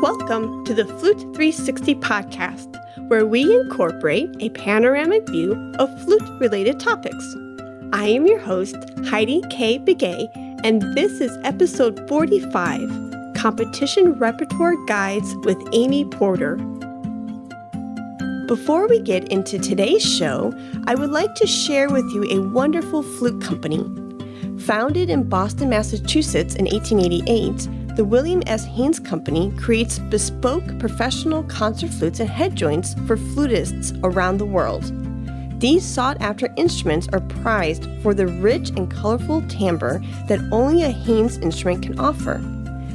Welcome to the Flute 360 podcast, where we incorporate a panoramic view of flute related topics. I am your host, Heidi K. Begay, and this is episode 45 Competition Repertoire Guides with Amy Porter. Before we get into today's show, I would like to share with you a wonderful flute company. Founded in Boston, Massachusetts in 1888, the William S. Haynes Company creates bespoke professional concert flutes and head joints for flutists around the world. These sought after instruments are prized for the rich and colorful timbre that only a Haynes instrument can offer.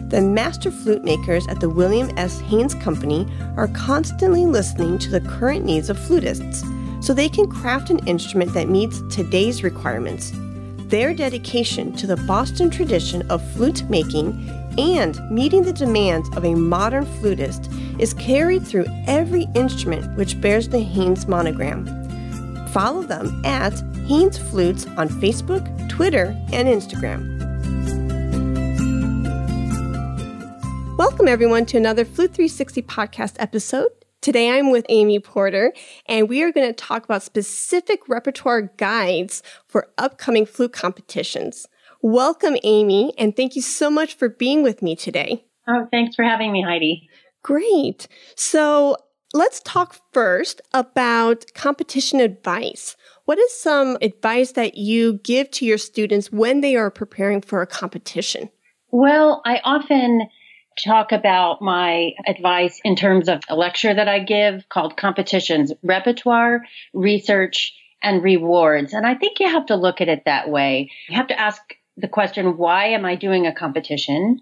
The master flute makers at the William S. Haynes Company are constantly listening to the current needs of flutists so they can craft an instrument that meets today's requirements. Their dedication to the Boston tradition of flute making and meeting the demands of a modern flutist is carried through every instrument which bears the Haynes monogram. Follow them at Haynes Flutes on Facebook, Twitter, and Instagram. Welcome, everyone, to another Flute 360 podcast episode. Today I'm with Amy Porter, and we are going to talk about specific repertoire guides for upcoming flute competitions. Welcome, Amy, and thank you so much for being with me today. Oh, thanks for having me, Heidi. Great. So let's talk first about competition advice. What is some advice that you give to your students when they are preparing for a competition? Well, I often talk about my advice in terms of a lecture that I give called Competitions Repertoire, Research, and Rewards. And I think you have to look at it that way. You have to ask the question, why am I doing a competition?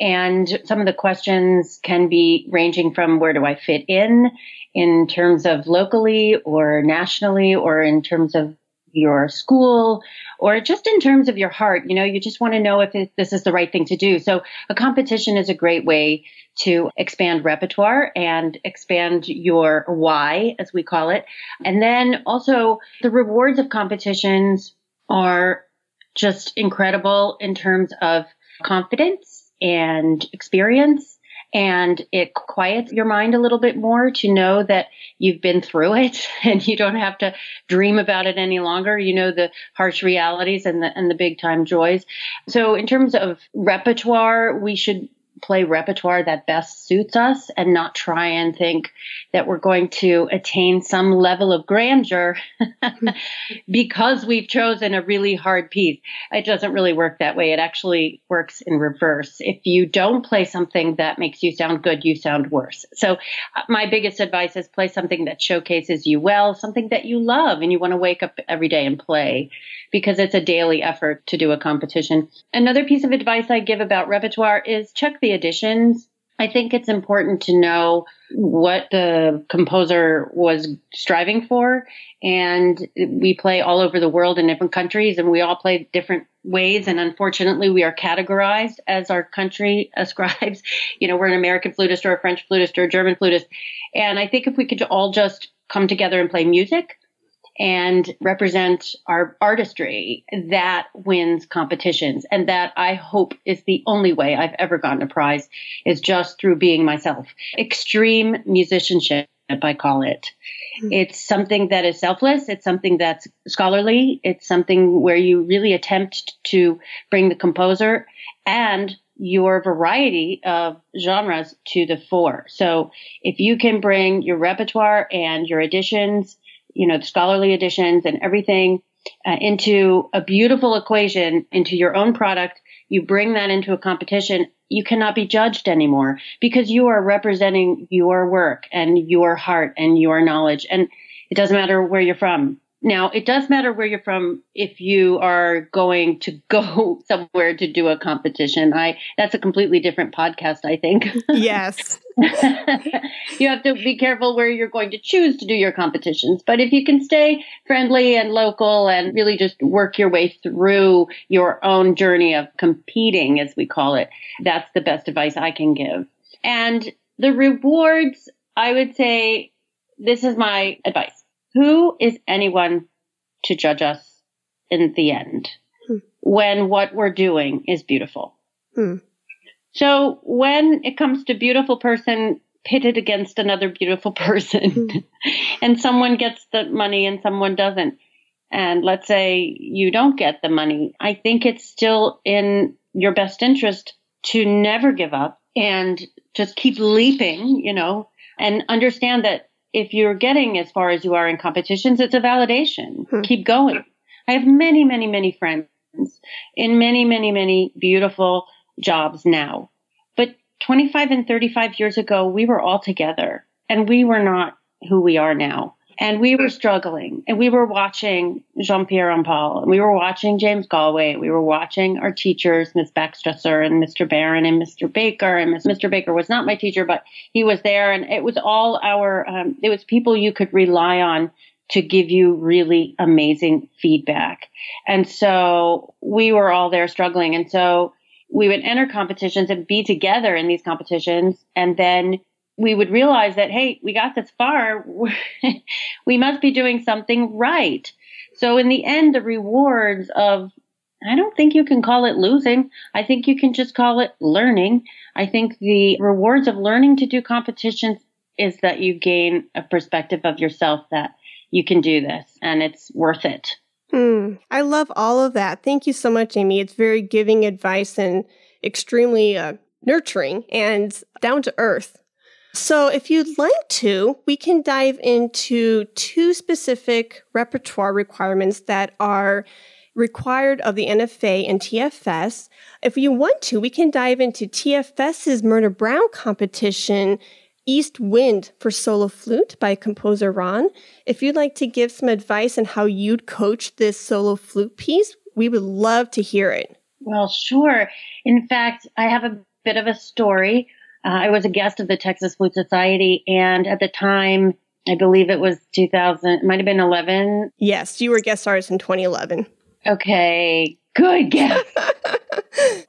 And some of the questions can be ranging from where do I fit in, in terms of locally or nationally, or in terms of your school or just in terms of your heart. You know, you just want to know if it, this is the right thing to do. So a competition is a great way to expand repertoire and expand your why, as we call it. And then also the rewards of competitions are just incredible in terms of confidence and experience and it quiets your mind a little bit more to know that you've been through it and you don't have to dream about it any longer. You know the harsh realities and the and the big time joys. So in terms of repertoire, we should play repertoire that best suits us and not try and think that we're going to attain some level of grandeur because we've chosen a really hard piece. It doesn't really work that way. It actually works in reverse. If you don't play something that makes you sound good, you sound worse. So uh, my biggest advice is play something that showcases you well, something that you love and you want to wake up every day and play because it's a daily effort to do a competition. Another piece of advice I give about repertoire is check the additions. I think it's important to know what the composer was striving for. And we play all over the world in different countries and we all play different ways. And unfortunately, we are categorized as our country ascribes. You know, we're an American flutist or a French flutist or a German flutist. And I think if we could all just come together and play music, and represent our artistry that wins competitions. And that I hope is the only way I've ever gotten a prize is just through being myself. Extreme musicianship. I call it. Mm-hmm. It's something that is selfless. It's something that's scholarly. It's something where you really attempt to bring the composer and your variety of genres to the fore. So if you can bring your repertoire and your additions you know, the scholarly editions and everything uh, into a beautiful equation into your own product. You bring that into a competition. You cannot be judged anymore because you are representing your work and your heart and your knowledge. And it doesn't matter where you're from. Now, it does matter where you're from if you are going to go somewhere to do a competition. I that's a completely different podcast, I think. Yes. you have to be careful where you're going to choose to do your competitions. But if you can stay friendly and local and really just work your way through your own journey of competing, as we call it, that's the best advice I can give. And the rewards, I would say this is my advice who is anyone to judge us in the end hmm. when what we're doing is beautiful? Hmm. So when it comes to beautiful person pitted against another beautiful person mm-hmm. and someone gets the money and someone doesn't, and let's say you don't get the money, I think it's still in your best interest to never give up and just keep leaping, you know, and understand that if you're getting as far as you are in competitions, it's a validation. Hmm. Keep going. I have many, many, many friends in many, many, many beautiful jobs now. But 25 and 35 years ago, we were all together and we were not who we are now. And we were struggling and we were watching Jean-Pierre Rampal and we were watching James Galway. We were watching our teachers, Ms. Baxtresser and Mr. Baron and Mr. Baker. And Mr. Baker was not my teacher, but he was there. And it was all our, um, it was people you could rely on to give you really amazing feedback. And so we were all there struggling. And so we would enter competitions and be together in these competitions. And then we would realize that, hey, we got this far. we must be doing something right. So in the end, the rewards of, I don't think you can call it losing. I think you can just call it learning. I think the rewards of learning to do competitions is that you gain a perspective of yourself that you can do this and it's worth it. Mm, I love all of that. Thank you so much, Amy. It's very giving advice and extremely uh, nurturing and down to earth. So, if you'd like to, we can dive into two specific repertoire requirements that are required of the NFA and TFS. If you want to, we can dive into TFS's Myrna Brown competition, East Wind for Solo Flute by composer Ran. If you'd like to give some advice on how you'd coach this solo flute piece, we would love to hear it. Well, sure. In fact, I have a bit of a story. Uh, I was a guest of the Texas Flute Society, and at the time, I believe it was 2000, it might have been 11. Yes, you were guest artist in 2011. Okay, good guess.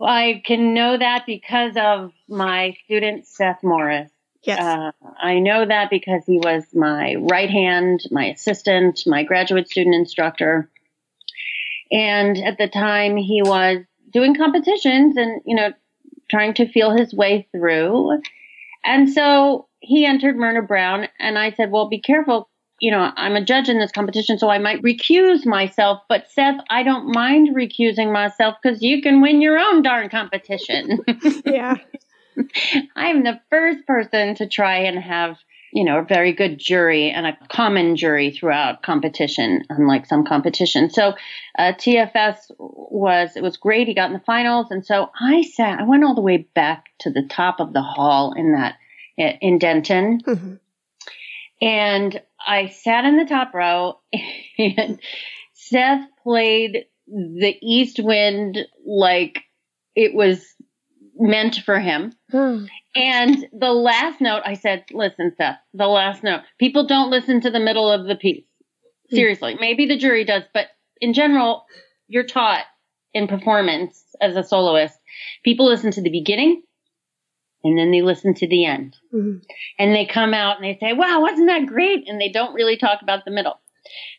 I can know that because of my student, Seth Morris. Yes. Uh, I know that because he was my right hand, my assistant, my graduate student instructor. And at the time, he was doing competitions and, you know, trying to feel his way through. And so he entered Myrna Brown and I said, well, be careful. You know, I'm a judge in this competition, so I might recuse myself. But Seth, I don't mind recusing myself because you can win your own darn competition. yeah. I'm the first person to try and have you know, a very good jury and a common jury throughout competition, unlike some competitions. So, uh, TFS was, it was great. He got in the finals. And so I sat, I went all the way back to the top of the hall in that, in Denton. Mm-hmm. And I sat in the top row and Seth played the East Wind like it was meant for him. Hmm. And the last note, I said, listen, Seth, the last note. People don't listen to the middle of the piece. Hmm. Seriously. Maybe the jury does, but in general, you're taught in performance as a soloist. People listen to the beginning and then they listen to the end. Mm-hmm. And they come out and they say, wow, wasn't that great? And they don't really talk about the middle.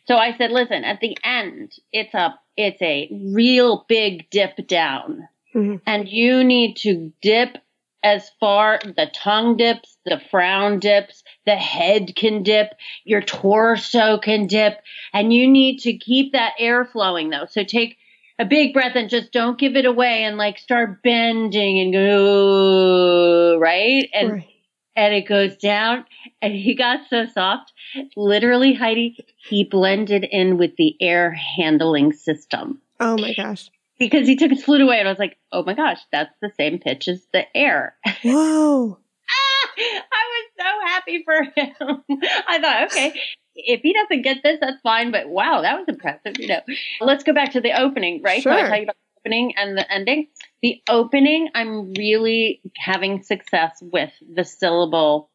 So I said, listen, at the end, it's a, it's a real big dip down. Mm-hmm. And you need to dip as far the tongue dips, the frown dips, the head can dip, your torso can dip, and you need to keep that air flowing though. So take a big breath and just don't give it away and like start bending and go right and right. and it goes down and he got so soft literally heidi he blended in with the air handling system oh my gosh because he took his flute away and I was like, oh my gosh, that's the same pitch as the air. Whoa. Ah, I was so happy for him. I thought, okay, if he doesn't get this, that's fine. But wow, that was impressive. You know, let's go back to the opening, right? Sure. So I tell you about the opening and the ending. The opening, I'm really having success with the syllable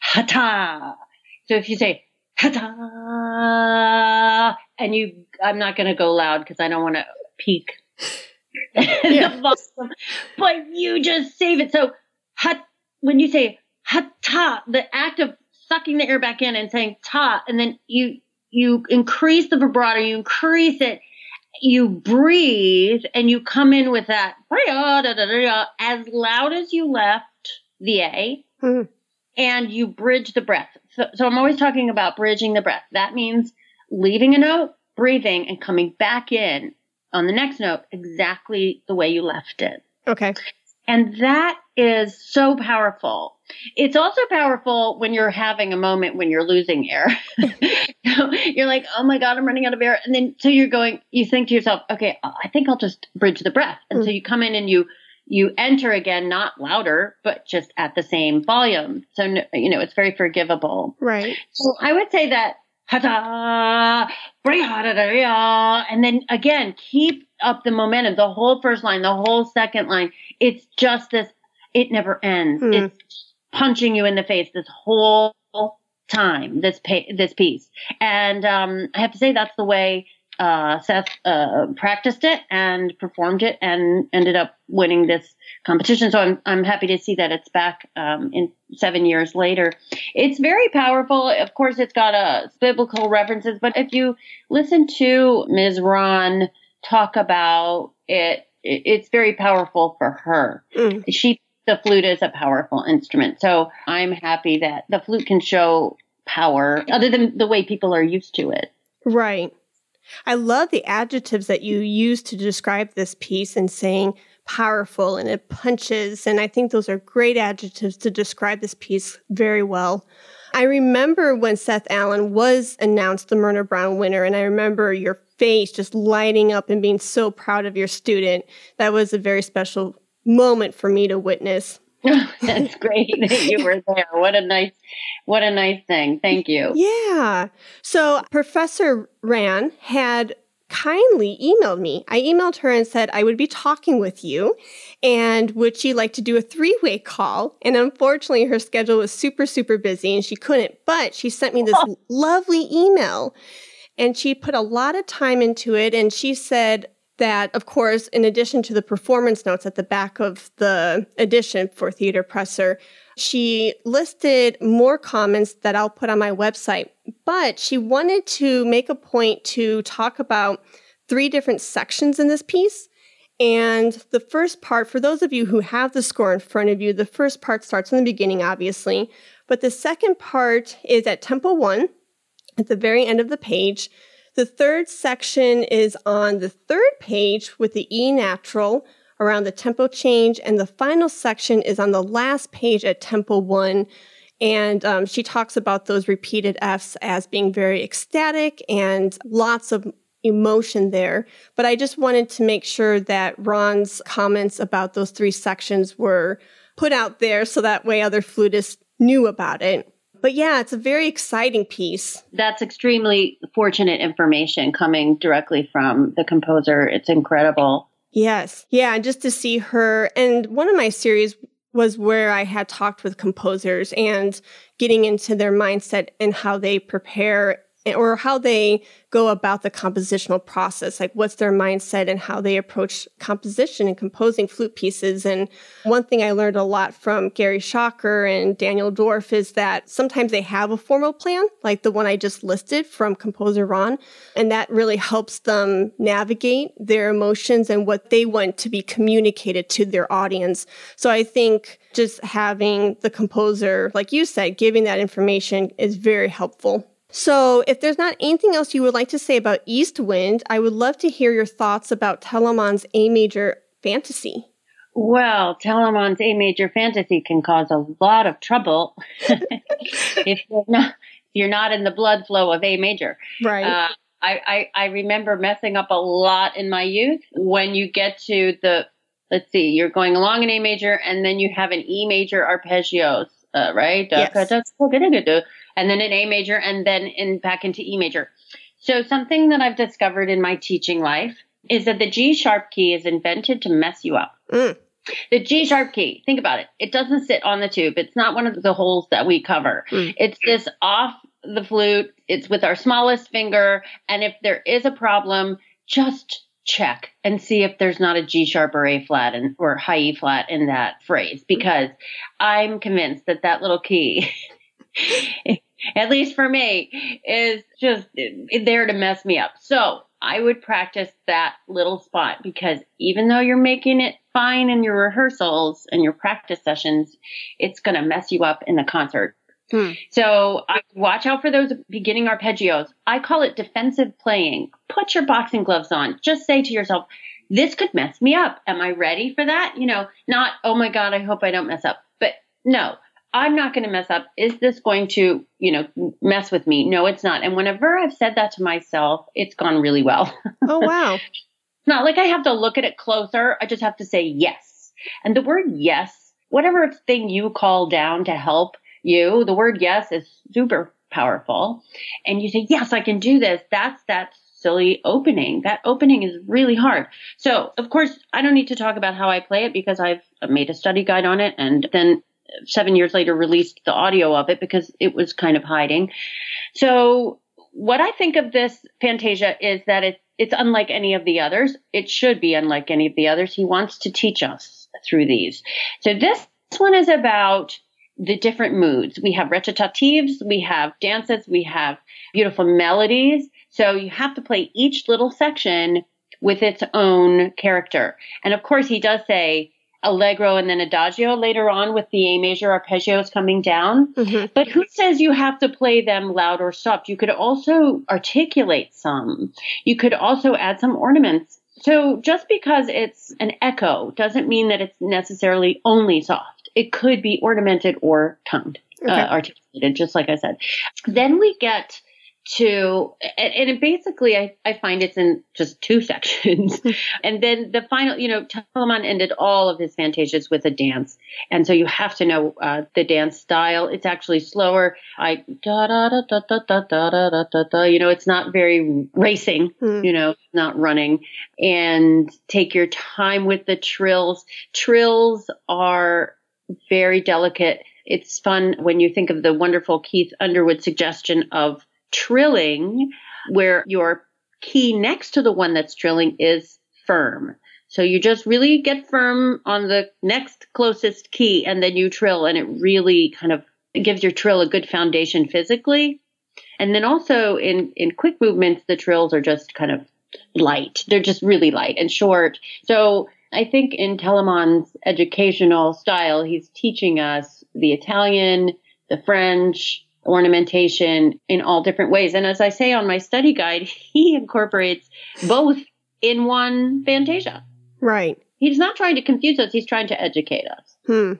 hata. So if you say hata, and you, I'm not going to go loud because I don't want to peak yeah. but you just save it. So hot when you say hata, the act of sucking the air back in and saying ta, and then you you increase the vibrato, you increase it, you breathe and you come in with that as loud as you left the A mm. and you bridge the breath. So, so I'm always talking about bridging the breath. That means leaving a note, breathing, and coming back in on the next note exactly the way you left it. Okay. And that is so powerful. It's also powerful when you're having a moment when you're losing air. you're like, oh my God, I'm running out of air. And then so you're going, you think to yourself, okay, I think I'll just bridge the breath. And mm. so you come in and you, you enter again, not louder, but just at the same volume. So, you know, it's very forgivable. Right. So I would say that and then again, keep up the momentum. The whole first line, the whole second line. It's just this, it never ends. Hmm. It's punching you in the face this whole time, this, pa- this piece. And, um, I have to say that's the way uh, Seth uh, practiced it and performed it and ended up winning this competition. So I'm I'm happy to see that it's back um, in seven years later. It's very powerful. Of course, it's got a uh, biblical references, but if you listen to Ms. Ran talk about it, it's very powerful for her. Mm. She the flute is a powerful instrument. So I'm happy that the flute can show power other than the way people are used to it. Right. I love the adjectives that you use to describe this piece and saying powerful and it punches. And I think those are great adjectives to describe this piece very well. I remember when Seth Allyn was announced the Myrna Brown winner, and I remember your face just lighting up and being so proud of your student. That was a very special moment for me to witness. That's great that you were there. What a nice, what a nice thing. Thank you. Yeah. So Professor Ran had kindly emailed me. I emailed her and said I would be talking with you and would she like to do a three way call? And unfortunately, her schedule was super, super busy and she couldn't, but she sent me this oh. lovely email and she put a lot of time into it. And she said, that, of course, in addition to the performance notes at the back of the edition for Theodore Presser, she listed more comments that I'll put on my website. But she wanted to make a point to talk about three different sections in this piece. And the first part, for those of you who have the score in front of you, the first part starts in the beginning, obviously. But the second part is at tempo one, at the very end of the page. The third section is on the third page with the E natural around the tempo change, and the final section is on the last page at tempo one. And um, she talks about those repeated Fs as being very ecstatic and lots of emotion there. But I just wanted to make sure that Ran's comments about those three sections were put out there so that way other flutists knew about it. But yeah, it's a very exciting piece. That's extremely fortunate information coming directly from the composer. It's incredible. Yes. Yeah. And just to see her, and one of my series was where I had talked with composers and getting into their mindset and how they prepare Eh, or how they go about the compositional process, like what's their mindset and how they approach composition and composing flute pieces. And one thing I learned a lot from Gary Schocker and Daniel Dorff is that sometimes they have a formal plan, like the one I just listed from composer Ran, and that really helps them navigate their emotions and what they want to be communicated to their audience. So I think just having the composer, like you said, giving that information is very helpful. So, if there's not anything else you would like to say about East Wind, I would love to hear your thoughts about Telemann's A major fantasy. Well, Telemann's A major fantasy can cause a lot of trouble if you're not if you're not in the blood flow of A major. Right. Uh, I, I, I remember messing up a lot in my youth when you get to the let's see, you're going along in A major and then you have an E major arpeggios, uh, right? Yes and then an A major, and then in back into E major. So something that I've discovered in my teaching life is that the G sharp key is invented to mess you up. Mm. The G sharp key, think about it. It doesn't sit on the tube. It's not one of the holes that we cover. Mm. It's this off the flute. It's with our smallest finger. And if there is a problem, just check and see if there's not a G sharp or A flat and, or high E flat in that phrase because I'm convinced that that little key at least for me, is just there to mess me up. So I would practice that little spot because even though you're making it fine in your rehearsals and your practice sessions, it's going to mess you up in the concert. Hmm. So I watch out for those beginning arpeggios. I call it defensive playing. Put your boxing gloves on. Just say to yourself, this could mess me up. Am I ready for that? You know, not, oh my God, I hope I don't mess up. But no, I'm not going to mess up. Is this going to, you know, mess with me? No, it's not. And whenever I've said that to myself, it's gone really well. Oh, wow. it's not like I have to look at it closer. I just have to say yes. And the word yes, whatever thing you call down to help you, the word yes is super powerful. And you say, yes, I can do this. That's that silly opening. That opening is really hard. So, of course, I don't need to talk about how I play it because I've made a study guide on it and then seven years later released the audio of it because it was kind of hiding. So what I think of this Fantasia is that it, it's unlike any of the others. It should be unlike any of the others. He wants to teach us through these. So this one is about the different moods. We have recitatives, we have dances, we have beautiful melodies. So you have to play each little section with its own character. And of course, he does say allegro and then adagio later on with the A major arpeggios coming down. Mm-hmm. But who says you have to play them loud or soft? You could also articulate some. You could also add some ornaments. So just because it's an echo doesn't mean that it's necessarily only soft. It could be ornamented or toned, okay. uh, articulated, just like I said. Then we get to and, and basically I, I find it's in just two sections and then the final you know Telemann ended all of his fantasias with a dance and so you have to know uh, the dance style it's actually slower I da da da da da da da da da da you know it's not very racing mm. you know not running and take your time with the trills trills are very delicate it's fun when you think of the wonderful Keith Underwood suggestion of trilling where your key next to the one that's trilling is firm. So you just really get firm on the next closest key and then you trill and it really kind of gives your trill a good foundation physically. And then also in, in quick movements, the trills are just kind of light. They're just really light and short. So I think in Telemann's educational style, he's teaching us the Italian, the French, ornamentation in all different ways. And as I say on my study guide, he incorporates both in one Fantasia. Right. He's not trying to confuse us, he's trying to educate us. Hmm.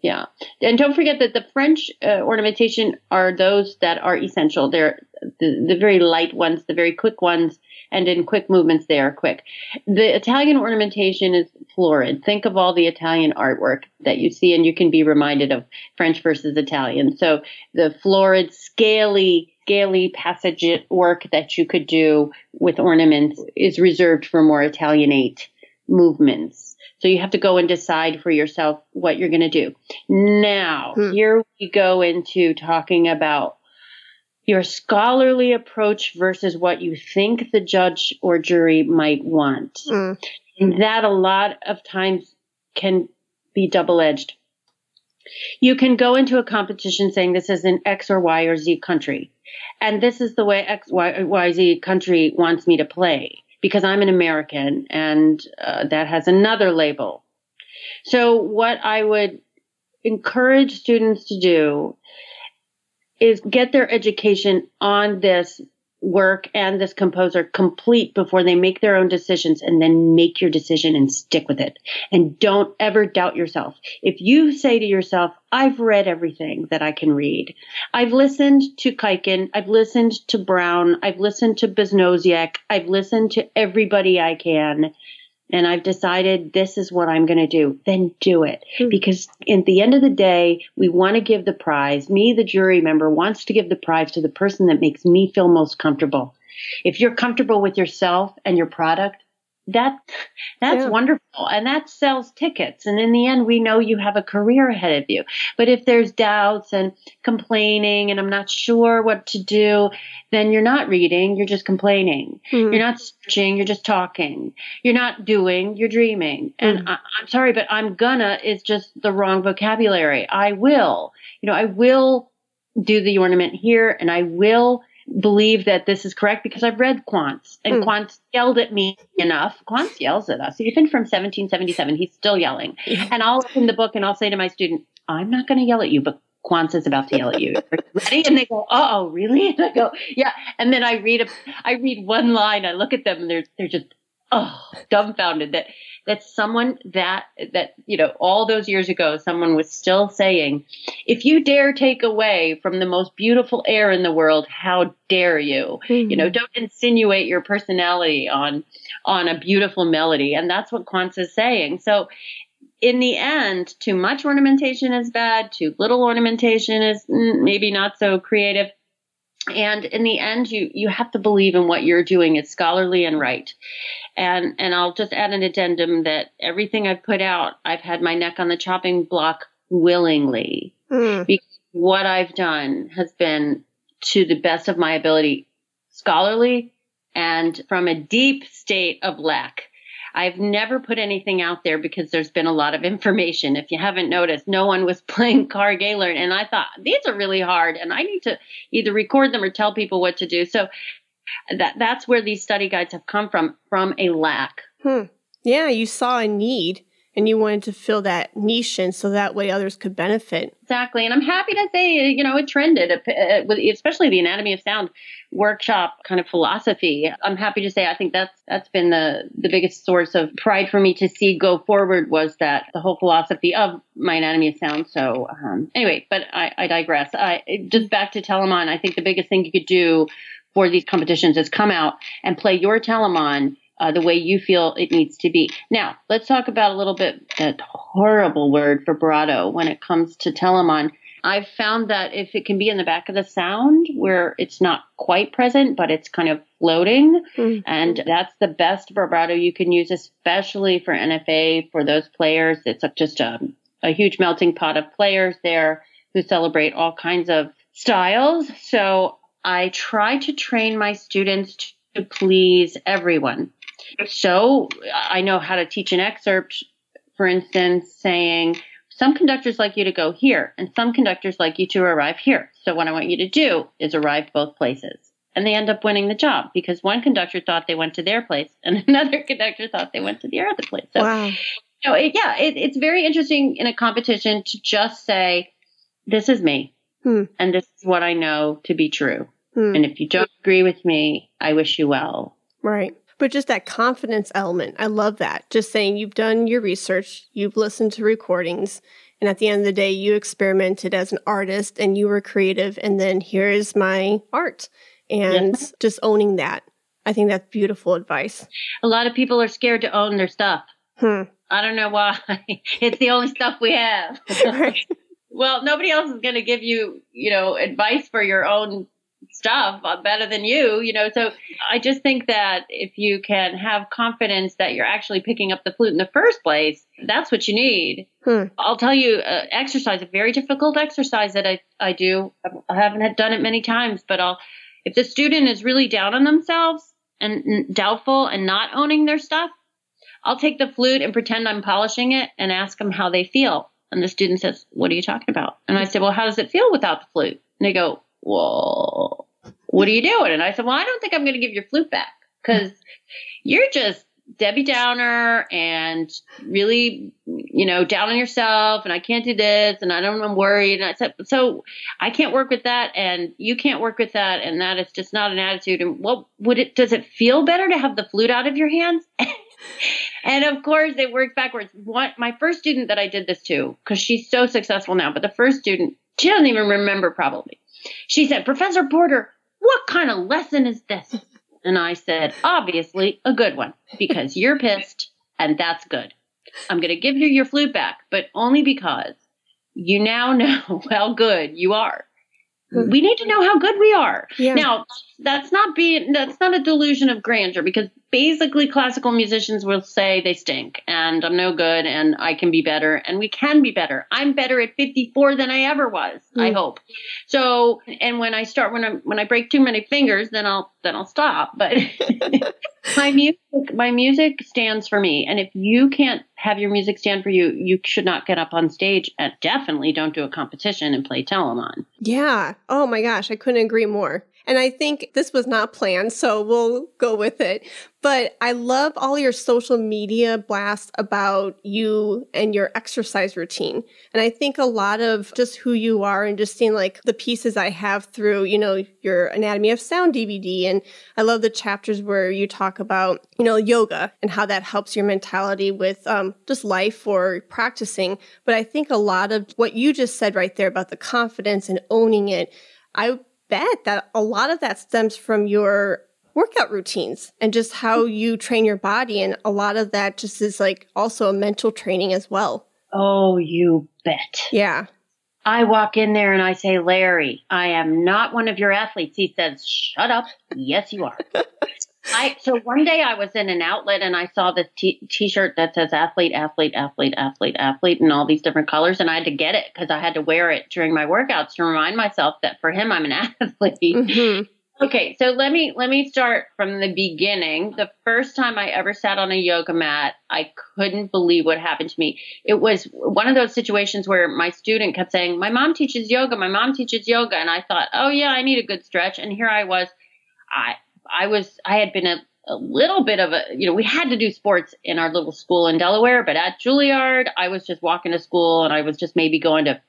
Yeah. And don't forget that the French uh, ornamentation are those that are essential. They're the, the very light ones, the very quick ones, and in quick movements, they are quick. The Italian ornamentation is florid. Think of all the Italian artwork that you see, and you can be reminded of French versus Italian. So the florid, scaly, scaly passage work that you could do with ornaments is reserved for more Italianate movements. So you have to go and decide for yourself what you're going to do. Now, hmm. here we go into talking about your scholarly approach versus what you think the judge or jury might want. Mm. And that a lot of times can be double edged. You can go into a competition saying this is an X or Y or Z country. And this is the way X, Y, Y Z country wants me to play because I'm an American and uh, that has another label. So what I would encourage students to do is get their education on this work and this composer complete before they make their own decisions and then make your decision and stick with it. And don't ever doubt yourself. If you say to yourself, I've read everything that I can read. I've listened to Kuijken. I've listened to Brown. I've listened to Beznosiuk. I've listened to everybody I can and I've decided this is what I'm going to do, then do it. Mm-hmm. Because at the end of the day, we want to give the prize. Me, the jury member, wants to give the prize to the person that makes me feel most comfortable. If you're comfortable with yourself and your product, that that's yeah. wonderful. And that sells tickets. And in the end we know you have a career ahead of you. But if there's doubts and complaining and i'm not sure what to do then you're not reading. You're just complaining. Mm-hmm. you're not searching. You're just talking. You're not doing. You're dreaming. Mm-hmm. and I, i'm sorry but i'm gonna is just the wrong vocabulary. I will you know i will do the ornament here and i will believe that this is correct because I've read Quantz and Hmm. Quantz yelled at me enough. Quantz yells at us. Even from 1777, he's still yelling. And I'll open the book and I'll say to my student, I'm not going to yell at you, but Quantz is about to yell at you. Ready? And they go, oh, really? And I go, yeah. And then I read a, I read one line. I look at them and they're, they're just, oh, dumbfounded that, that someone that, that, you know, all those years ago, someone was still saying, if you dare take away from the most beautiful air in the world, how dare you? Mm-hmm. You know, don't insinuate your personality on, on a beautiful melody. And that's what Quantz is saying. So in the end, too much ornamentation is bad. Too little ornamentation is mm, maybe not so creative. And in the end, you, you have to believe in what you're doing it's scholarly and right. And, and I'll just add an addendum that everything I've put out, I've had my neck on the chopping block willingly. Mm. Because what I've done has been to the best of my ability, scholarly and from a deep state of lack. I've never put anything out there because there's been a lot of information. If you haven't noticed, no one was playing Karg-Elert. And I thought, these are really hard and I need to either record them or tell people what to do. So that, that's where these study guides have come from, from a lack. Hmm. Yeah, you saw a need and you wanted to fill that niche in so that way others could benefit. Exactly. And I'm happy to say, you know, it trended, uh, especially the anatomy of sound workshop kind of philosophy. I'm happy to say I think that's that's been the the biggest source of pride for me to see go forward was that the whole philosophy of my anatomy of sound. So um, anyway, but I, I digress. I just back to Telemann. I think the biggest thing you could do for these competitions is come out and play your Telemann uh, the way you feel it needs to be. Now, let's talk about a little bit that horrible word vibrato when it comes to Telemann. I've found that if it can be in the back of the sound where it's not quite present, but it's kind of floating, Mm. and that's the best vibrato you can use, especially for NFA for those players. It's just a, a huge melting pot of players there who celebrate all kinds of styles. So I try to train my students to please everyone. So I know how to teach an excerpt, for instance, saying, some conductors like you to go here, and some conductors like you to arrive here. So what I want you to do is arrive both places. And they end up winning the job because one conductor thought they went to their place and another conductor thought they went to the other place. So, wow. know, it, yeah, it, it's very interesting in a competition to just say, this is me Hmm. and this is what I know to be true. Hmm. And if you don't agree with me, I wish you well. Right. But just that confidence element, I love that. Just saying you've done your research, you've listened to recordings, and at the end of the day, you experimented as an artist and you were creative, and then here is my art. And Yes. just owning that. I think that's beautiful advice. A lot of people are scared to own their stuff. Hmm. I don't know why. it's the only stuff we have. right. well, nobody else is going to give you, you know, advice for your own stuff uh, better than you, you know. So I just think that if you can have confidence that you're actually picking up the flute in the first place, that's what you need. Hmm. I'll tell you, uh, exercise, a very difficult exercise that I, I do. I haven't had done it many times, but I'll, if the student is really down on themselves and and doubtful and not owning their stuff, I'll take the flute and pretend I'm polishing it and ask them how they feel. And the student says, What are you talking about? And I said, Well, how does it feel without the flute? And they go, Well, what are you doing? And I said, Well, I don't think I'm going to give your flute back because you're just Debbie Downer and really, you know, down on yourself and I can't do this and I don't, I'm worried. And I said, so I can't work with that and you can't work with that. And that is just not an attitude. And what would it, does it feel better to have the flute out of your hands? and of course it works backwards. What my first student that I did this to, cause she's so successful now, but the first student, she doesn't even remember probably. She said, Professor Porter, what kind of lesson is this? And I said, obviously a good one because you're pissed and that's good. I'm going to give you your flute back, but only because you now know how good you are. We need to know how good we are. Yeah. Now, that's not being that's not a delusion of grandeur because basically classical musicians will say they stink and I'm no good and I can be better and we can be better. I'm better at 54 than I ever was. I Mm. hope. So, and when I start when I when I break too many fingers, then I'll then I'll stop. But my music my music stands for me, and if you can't have your music stand for you, you should not get up on stage and definitely don't do a competition and play Telemann. Yeah. Oh my gosh, I couldn't agree more. And I think this was not planned, so we'll go with it. But I love all your social media blasts about you and your exercise routine. And I think a lot of just who you are and just seeing like the pieces I have through, you know, your Anatomy of Sound DVD. And I love the chapters where you talk about, you know, yoga and how that helps your mentality with um, just life or practicing. But I think a lot of what you just said right there about the confidence and owning it, I bet that a lot of that stems from your workout routines and just how mm-hmm. you train your body. And a lot of that just is like also a mental training as well. Oh, you bet. Yeah. I walk in there and I say, Larry, I am not one of your athletes. He says, shut up. Yes, you are. I, so one day I was in an outlet and I saw this t- t-shirt that says athlete, athlete, athlete, athlete, athlete in all these different colors. And I had to get it because I had to wear it during my workouts to remind myself that for him, I'm an athlete. Mm-hmm. Okay, so let me let me start from the beginning. The first time I ever sat on a yoga mat, I couldn't believe what happened to me. It was one of those situations where my student kept saying, "My mom teaches yoga. My mom teaches yoga," and I thought, "Oh yeah, I need a good stretch." And here I was, I I was I had been a, a little bit of a you know we had to do sports in our little school in Delaware, but at Juilliard I was just walking to school and I was just maybe going to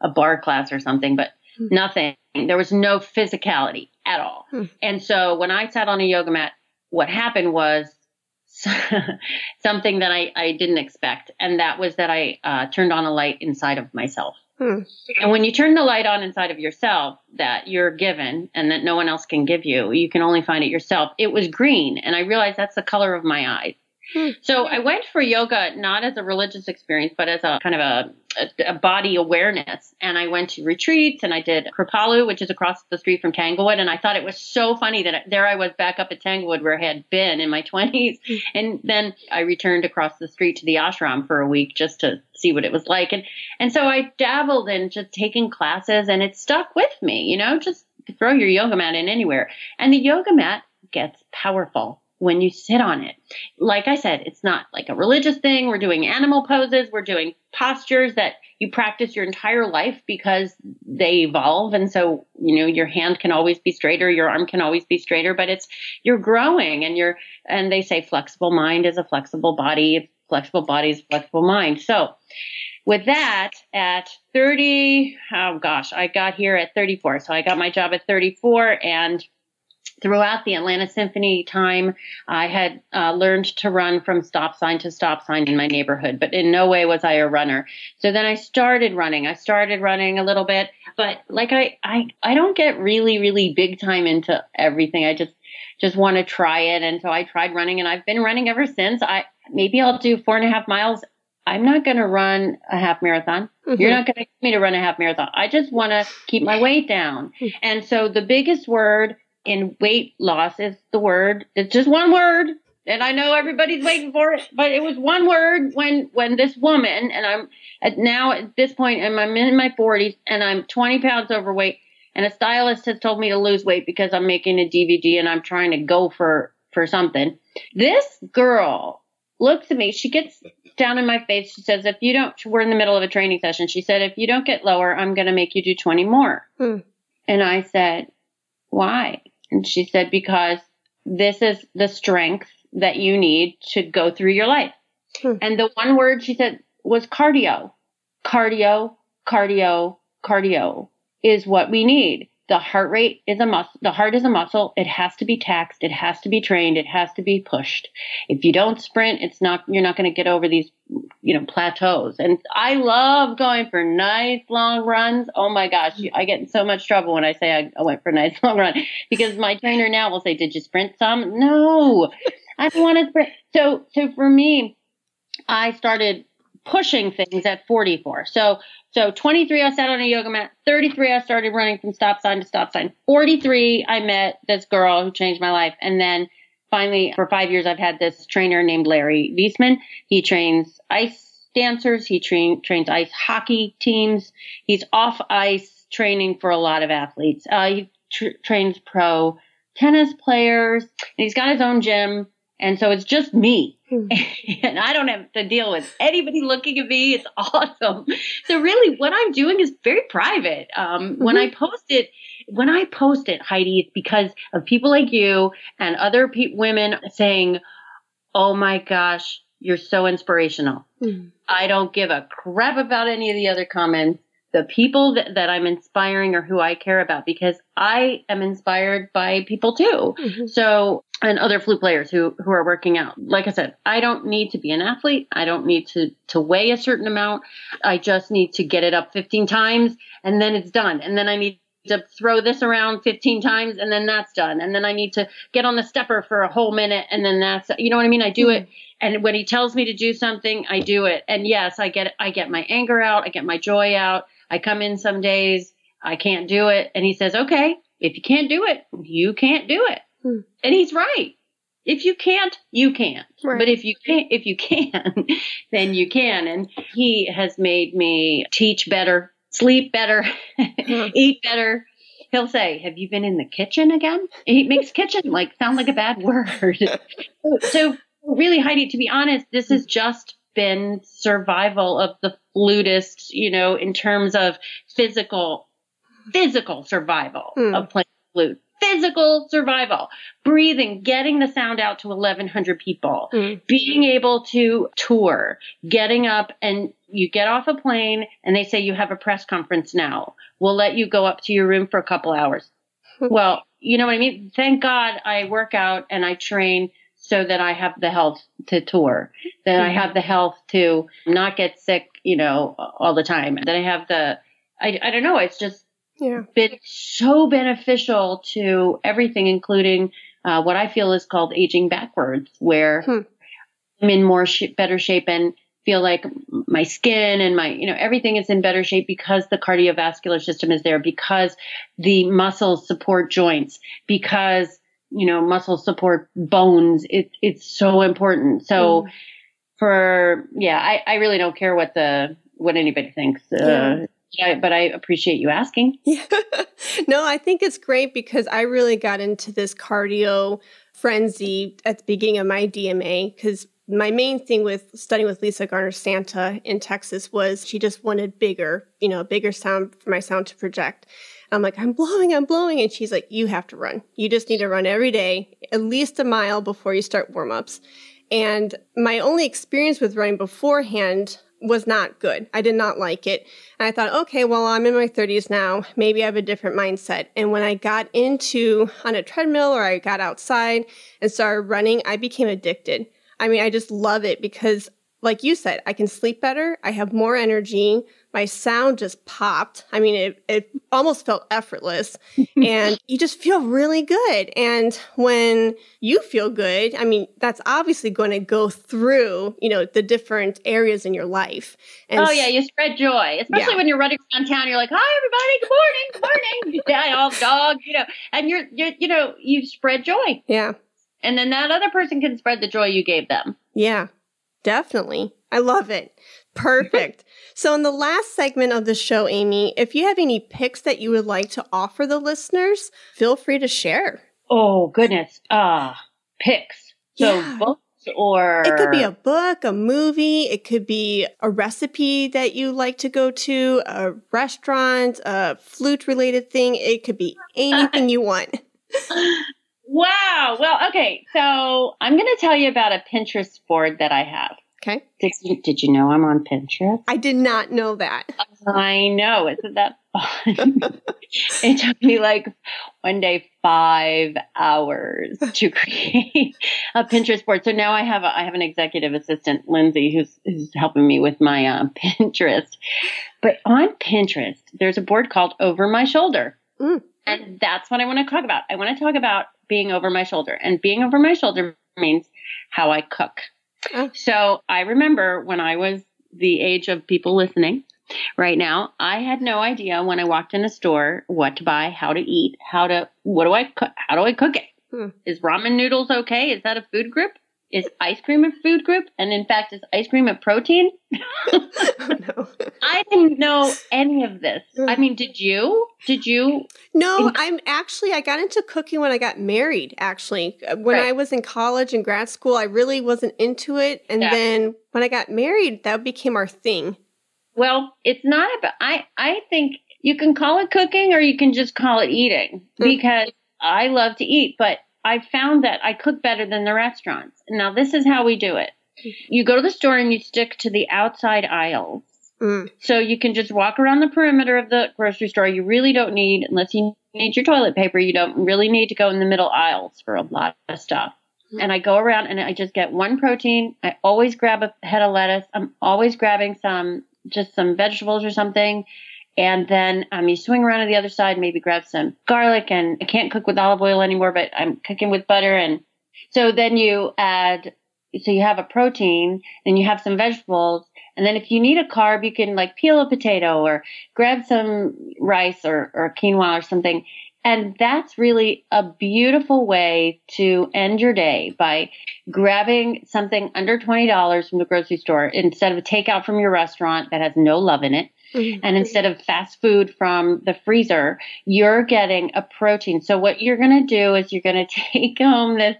a bar class or something, but mm-hmm. nothing. There was no physicality at all. Hmm. And so when I sat on a yoga mat, what happened was something that I, I didn't expect. And that was that I uh, turned on a light inside of myself. Hmm. And when you turn the light on inside of yourself that you're given and that no one else can give you, you can only find it yourself. It was green. And I realized that's the color of my eyes. Hmm. So I went for yoga not as a religious experience, but as a kind of a a, a, body awareness. And I went to retreats and I did Kripalu, which is across the street from Tanglewood. And I thought it was so funny that there I was back up at Tanglewood where I had been in my 20s. And then I returned across the street to the ashram for a week just to see what it was like. And, and so I dabbled in just taking classes and it stuck with me, you know, just throw your yoga mat in anywhere. And the yoga mat gets powerful when you sit on it. Like I said, it's not like a religious thing. We're doing animal poses. We're doing postures that you practice your entire life because they evolve. And so, you know, your hand can always be straighter. Your arm can always be straighter, but it's, you're growing and you're, and they say flexible mind is a flexible body. Flexible body is flexible mind. So with that at 30, oh gosh, I got here at 34. So I got my job at 34 and throughout the Atlanta Symphony time, I had uh, learned to run from stop sign to stop sign in my neighborhood, but in no way was I a runner. So then I started running. I started running a little bit, but like I, I, I don't get really, really big time into everything. I just, just want to try it. And so I tried running and I've been running ever since. I, maybe I'll do four and a half miles I'm not going to run a half marathon. Mm-hmm. You're not going to get me to run a half marathon. I just want to keep my weight down. Mm-hmm. And so the biggest word in weight loss is the word. It's just one word. And I know everybody's waiting for it, but it was one word when, when this woman, and I'm at now at this point, and I'm in my forties and I'm 20 pounds overweight and a stylist has told me to lose weight because I'm making a DVD and I'm trying to go for, for something. This girl looks at me. She gets down in my face. She says, if you don't, we're in the middle of a training session. She said, if you don't get lower, I'm going to make you do 20 more. Hmm. And I said, why? And she said, because this is the strength that you need to go through your life. Hmm. And the one word she said was cardio. Cardio, cardio, cardio is what we need the heart rate is a muscle. The heart is a muscle. It has to be taxed. It has to be trained. It has to be pushed. If you don't sprint, it's not, you're not going to get over these, you know, plateaus. And I love going for nice long runs. Oh my gosh. Mm-hmm. I get in so much trouble when I say I, I went for a nice long run because my trainer now will say, did you sprint some? No, I don't want to sprint. So, so for me, I started pushing things at 44. So so 23, I sat on a yoga mat. 33, I started running from stop sign to stop sign. 43, I met this girl who changed my life. And then finally, for five years, I've had this trainer named Larry Wiesman. He trains ice dancers. He train, trains ice hockey teams. He's off ice training for a lot of athletes. Uh, he tr- trains pro tennis players. And he's got his own gym. And so it's just me. Hmm. and I don't have to deal with anybody looking at me. It's awesome. So really what I'm doing is very private. Um, mm-hmm. when I post it, when I post it, Heidi, it's because of people like you and other pe- women saying, Oh my gosh, you're so inspirational. Mm. I don't give a crap about any of the other comments. The people that, that I'm inspiring are who I care about because I am inspired by people too. Mm-hmm. So, and other flute players who, who are working out. Like I said, I don't need to be an athlete. I don't need to, to weigh a certain amount. I just need to get it up 15 times and then it's done. And then I need to throw this around 15 times and then that's done. And then I need to get on the stepper for a whole minute and then that's, you know what I mean? I do it. And when he tells me to do something, I do it. And yes, I get, I get my anger out. I get my joy out. I come in some days, I can't do it. And he says, okay, if you can't do it, you can't do it. Hmm. And he's right. If you can't, you can't. Right. But if you can't, if you can, then you can. And he has made me teach better, sleep better, hmm. eat better. He'll say, "Have you been in the kitchen again?" He makes kitchen like sound like a bad word. so really, Heidi, to be honest, this has just been survival of the flutist, you know, in terms of physical, physical survival mm. of playing flute physical survival, breathing, getting the sound out to 1100 people, mm. being able to tour, getting up and you get off a plane and they say you have a press conference now. We'll let you go up to your room for a couple hours. well, you know what I mean? Thank God I work out and I train so that I have the health to tour, that. I have the health to not get sick, you know, all the time, that I have the, I, I don't know, it's just yeah. been so beneficial to everything, including uh, what I feel is called aging backwards, where hmm. I'm in more sh- better shape and feel like my skin and my, you know, everything is in better shape because the cardiovascular system is there, because the muscles support joints, because, you know, muscles support bones. It, it's so important. So hmm. for, yeah, I, I really don't care what the, what anybody thinks. Uh, yeah. Yeah, but I appreciate you asking. Yeah. no, I think it's great because I really got into this cardio frenzy at the beginning of my DMA because my main thing with studying with Lisa Garner Santa in Texas was she just wanted bigger, you know, a bigger sound for my sound to project. I'm like, I'm blowing, I'm blowing. And she's like, you have to run. You just need to run every day, at least a mile before you start warm ups. And my only experience with running beforehand was not good. I did not like it. And I thought, okay, well, I'm in my 30s now. Maybe I have a different mindset. And when I got into on a treadmill or I got outside and started running, I became addicted. I mean, I just love it because like you said, I can sleep better. I have more energy. My sound just popped. I mean, it, it almost felt effortless and you just feel really good. And when you feel good, I mean, that's obviously going to go through, you know, the different areas in your life. And oh yeah. You spread joy, especially yeah. when you're running around town. You're like, hi everybody. Good morning. Good morning. yeah, all dogs, you know, and you're, you're, you know, you spread joy. Yeah. And then that other person can spread the joy you gave them. Yeah. Definitely. I love it. Perfect. so, in the last segment of the show, Amy, if you have any picks that you would like to offer the listeners, feel free to share. Oh, goodness. Ah, uh, picks. So, yeah. books or. It could be a book, a movie, it could be a recipe that you like to go to, a restaurant, a flute related thing. It could be anything you want. Wow. Well, okay. So I'm going to tell you about a Pinterest board that I have. Okay. Did you, did you know I'm on Pinterest? I did not know that. I know. Isn't that fun? it took me like one day five hours to create a Pinterest board. So now I have a, I have an executive assistant, Lindsay, who's who's helping me with my uh, Pinterest. But on Pinterest, there's a board called Over My Shoulder. Mm. And that's what I want to talk about. I want to talk about being over my shoulder. And being over my shoulder means how I cook. Oh. So I remember when I was the age of people listening right now, I had no idea when I walked in a store what to buy, how to eat, how to, what do I cook, how do I cook it? Hmm. Is ramen noodles okay? Is that a food group? Is ice cream a food group? And in fact, is ice cream a protein? oh, no. I didn't know any of this. I mean, did you? Did you? No, I'm actually, I got into cooking when I got married, actually. When right. I was in college and grad school, I really wasn't into it. And yeah. then when I got married, that became our thing. Well, it's not about, I, I think you can call it cooking or you can just call it eating mm. because I love to eat, but I found that I cook better than the restaurants. Now, this is how we do it. You go to the store and you stick to the outside aisles. Mm. So you can just walk around the perimeter of the grocery store. You really don't need, unless you need your toilet paper, you don't really need to go in the middle aisles for a lot of stuff. Mm. And I go around and I just get one protein. I always grab a head of lettuce. I'm always grabbing some, just some vegetables or something. And then um, you swing around to the other side, maybe grab some garlic. And I can't cook with olive oil anymore, but I'm cooking with butter. And so then you add, so you have a protein, then you have some vegetables. And then if you need a carb, you can like peel a potato or grab some rice or, or quinoa or something. And that's really a beautiful way to end your day by grabbing something under $20 from the grocery store instead of a takeout from your restaurant that has no love in it Mm-hmm. And instead of fast food from the freezer, you're getting a protein. So what you're going to do is you're going to take home this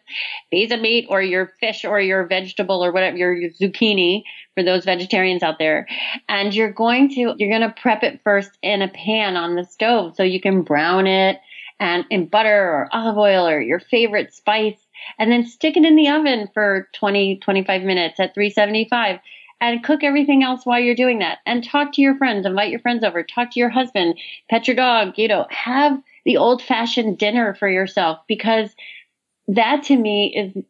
piece of meat or your fish or your vegetable or whatever, your, your zucchini for those vegetarians out there. And you're going to, you're going to prep it first in a pan on the stove so you can brown it and in butter or olive oil or your favorite spice and then stick it in the oven for 20, 25 minutes at 375 and cook everything else while you're doing that and talk to your friends, invite your friends over, talk to your husband, pet your dog, you know, have the old fashioned dinner for yourself because that to me is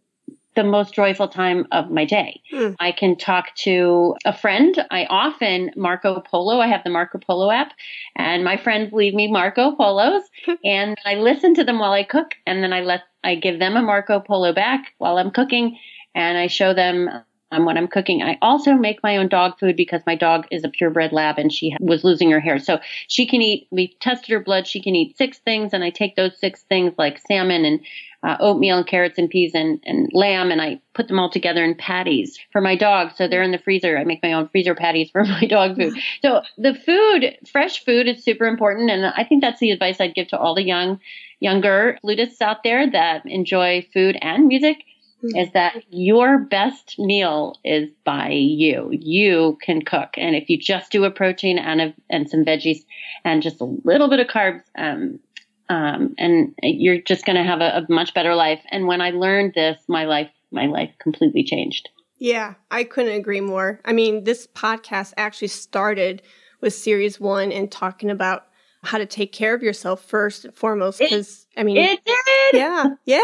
the most joyful time of my day. Mm. I can talk to a friend. I often Marco Polo. I have the Marco Polo app and my friends leave me Marco Polos and I listen to them while I cook and then I let I give them a Marco Polo back while I'm cooking and I show them um, when I'm cooking. I also make my own dog food because my dog is a purebred lab and she was losing her hair. So she can eat, we tested her blood. She can eat six things and I take those six things like salmon and uh, oatmeal and carrots and peas and, and lamb and I put them all together in patties for my dog. So they're in the freezer. I make my own freezer patties for my dog food. So the food, fresh food is super important. And I think that's the advice I'd give to all the young, younger flutists out there that enjoy food and music is that your best meal is by you. You can cook. And if you just do a protein and, a, and some veggies and just a little bit of carbs, um, um, and you're just going to have a, a much better life. And when I learned this, my life, my life completely changed. Yeah, I couldn't agree more. I mean, this podcast actually started with series one and talking about how to take care of yourself first and foremost. Because I mean, it did. Yeah, yeah,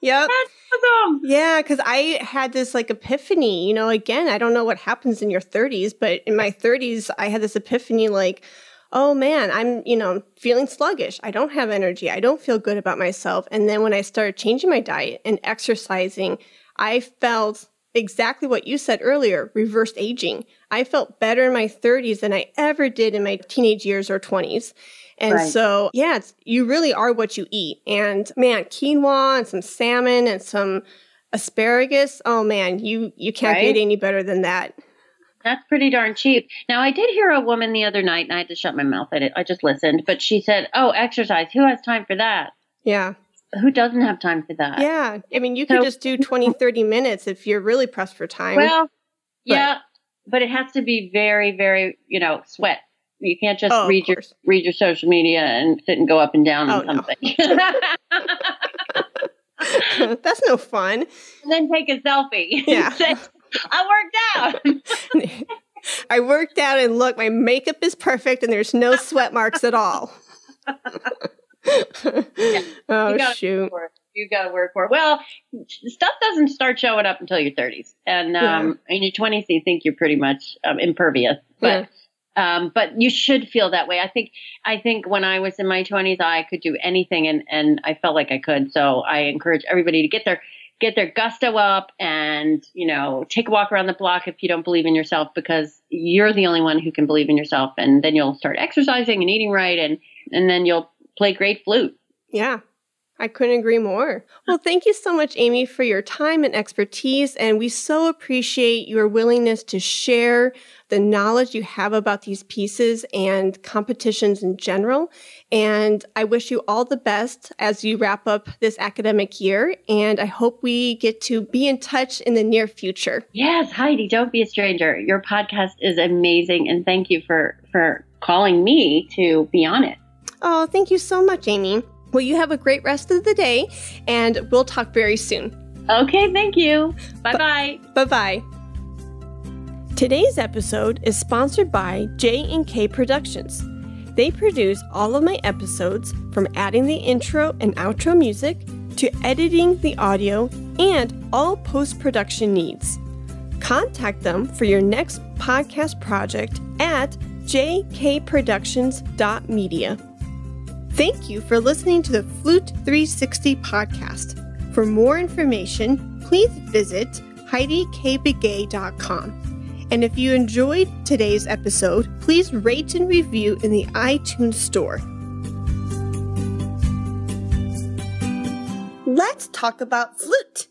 yep. That's awesome. Yeah, because I had this like epiphany. You know, again, I don't know what happens in your 30s, but in my 30s, I had this epiphany like. Oh man, I'm, you know, feeling sluggish. I don't have energy. I don't feel good about myself. And then when I started changing my diet and exercising, I felt exactly what you said earlier reversed aging. I felt better in my 30s than I ever did in my teenage years or 20s. And right. so, yeah, you really are what you eat. And man, quinoa and some salmon and some asparagus. Oh man, you you can't right? get any better than that. That's pretty darn cheap. Now, I did hear a woman the other night, and I had to shut my mouth. I, did, I just listened, but she said, "Oh, exercise. Who has time for that?" Yeah. Who doesn't have time for that? Yeah. I mean, you so, could just do 20, 30 minutes if you're really pressed for time. Well, but. yeah, but it has to be very, very, you know, sweat you can't just oh, read your read your social media and sit and go up and down oh, on something. No. That's no fun. And then take a selfie. Yeah. Say, I worked out. I worked out and look, my makeup is perfect and there's no sweat marks at all. yeah. Oh shoot. You got to work for it. Well, stuff doesn't start showing up until your 30s, and um, yeah. in your 20s, you think you're pretty much um, impervious. But um, but you should feel that way. I think, I think when I was in my twenties, I could do anything and, and I felt like I could. So I encourage everybody to get their, get their gusto up and, you know, take a walk around the block if you don't believe in yourself because you're the only one who can believe in yourself. And then you'll start exercising and eating right. And, and then you'll play great flute. Yeah. I couldn't agree more. Well, thank you so much, Amy, for your time and expertise. And we so appreciate your willingness to share the knowledge you have about these pieces and competitions in general. And I wish you all the best as you wrap up this academic year. And I hope we get to be in touch in the near future. Yes, Heidi, don't be a stranger. Your podcast is amazing. And thank you for, for calling me to be on it. Oh, thank you so much, Amy. Well, you have a great rest of the day, and we'll talk very soon. Okay, thank you. Bye bye. Bye bye. Today's episode is sponsored by J&K Productions. They produce all of my episodes from adding the intro and outro music to editing the audio and all post production needs. Contact them for your next podcast project at jkproductions.media. Thank you for listening to the Flute 360 podcast. For more information, please visit HeidiKBegay.com. And if you enjoyed today's episode, please rate and review in the iTunes Store. Let's talk about flute.